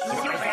Sorry.